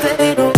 te